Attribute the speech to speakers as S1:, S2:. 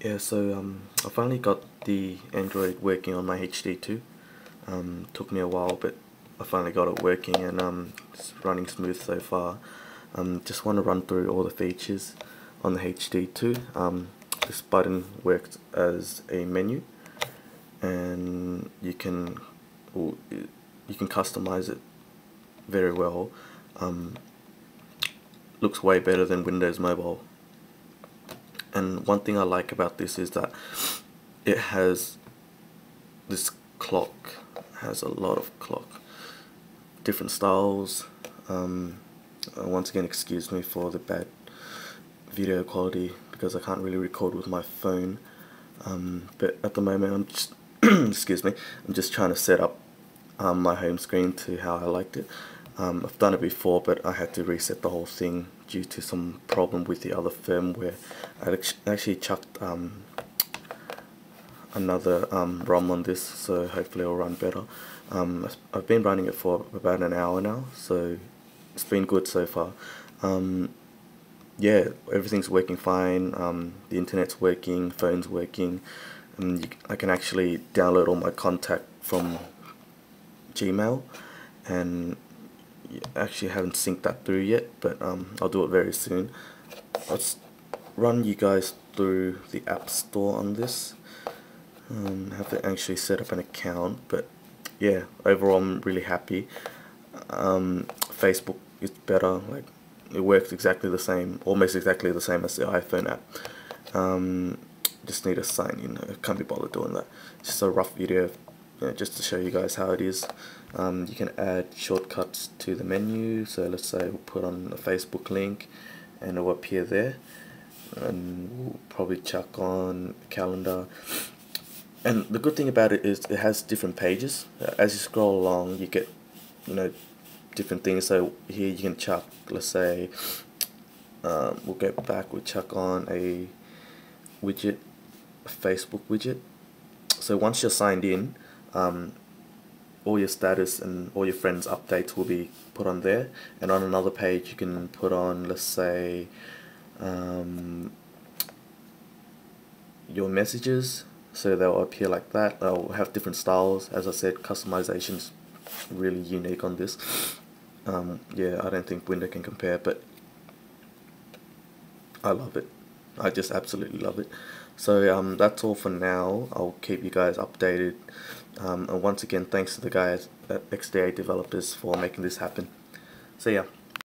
S1: Yeah, so um, I finally got the Android working on my HD2. Um, took me a while, but I finally got it working and um, it's running smooth so far. Um, just want to run through all the features on the HD2. Um, this button works as a menu, and you can you can customize it very well. Um, looks way better than Windows Mobile and one thing I like about this is that it has this clock has a lot of clock different styles. Um, uh, once again excuse me for the bad video quality because I can't really record with my phone. Um, but at the moment I'm just excuse me I'm just trying to set up um, my home screen to how I liked it um, I've done it before but I had to reset the whole thing due to some problem with the other firmware. I actually chucked um, another um, ROM on this so hopefully it'll run better. Um, I've been running it for about an hour now so it's been good so far. Um, yeah, everything's working fine, um, the internet's working, phone's working, and you, I can actually download all my contact from Gmail and actually haven't synced that through yet but um, I'll do it very soon. Let's run you guys through the app store on this. Um, have to actually set up an account but yeah overall I'm really happy. Um, Facebook is better like it works exactly the same almost exactly the same as the iPhone app. Um, just need to sign in I can't be bothered doing that. It's just a rough video you just to show you guys how it is um, you can add shortcuts to the menu. So let's say we'll put on a Facebook link and it'll appear there. And we'll probably chuck on calendar. And the good thing about it is it has different pages. As you scroll along you get you know different things. So here you can chuck let's say um, we'll go back we'll chuck on a widget a Facebook widget. So once you're signed in um, all your status and all your friends updates will be put on there. And on another page you can put on let's say um, your messages. So they'll appear like that. They'll have different styles. As I said customizations really unique on this. Um, yeah I don't think Windows can compare but I love it I just absolutely love it so um, that's all for now I'll keep you guys updated um, and once again, thanks to the guys at XDA Developers for making this happen. See ya.